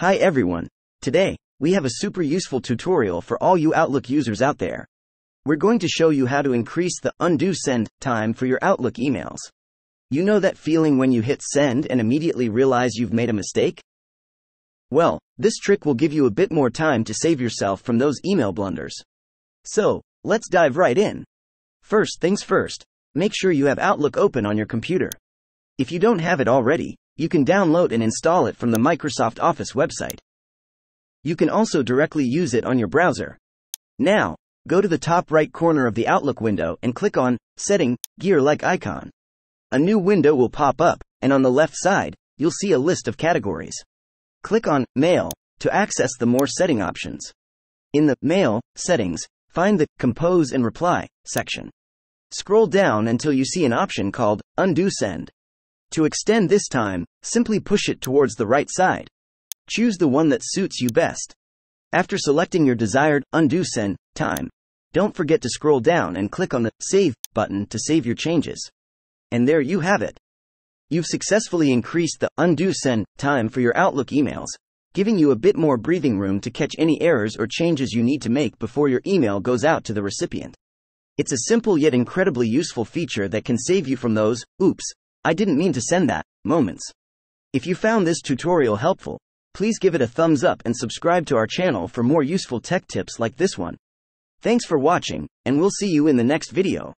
Hi everyone. Today, we have a super useful tutorial for all you Outlook users out there. We're going to show you how to increase the undo send time for your Outlook emails. You know that feeling when you hit send and immediately realize you've made a mistake? Well, this trick will give you a bit more time to save yourself from those email blunders. So, let's dive right in. First things first, make sure you have Outlook open on your computer. If you don't have it already, you can download and install it from the Microsoft Office website. You can also directly use it on your browser. Now, go to the top right corner of the Outlook window and click on Setting Gear like icon. A new window will pop up, and on the left side, you'll see a list of categories. Click on Mail to access the More setting options. In the Mail settings, find the Compose and Reply section. Scroll down until you see an option called Undo Send. To extend this time, simply push it towards the right side. Choose the one that suits you best. After selecting your desired undo send time, don't forget to scroll down and click on the Save button to save your changes. And there you have it. You've successfully increased the undo send time for your Outlook emails, giving you a bit more breathing room to catch any errors or changes you need to make before your email goes out to the recipient. It's a simple yet incredibly useful feature that can save you from those, oops, I didn't mean to send that, moments. If you found this tutorial helpful, please give it a thumbs up and subscribe to our channel for more useful tech tips like this one. Thanks for watching, and we'll see you in the next video.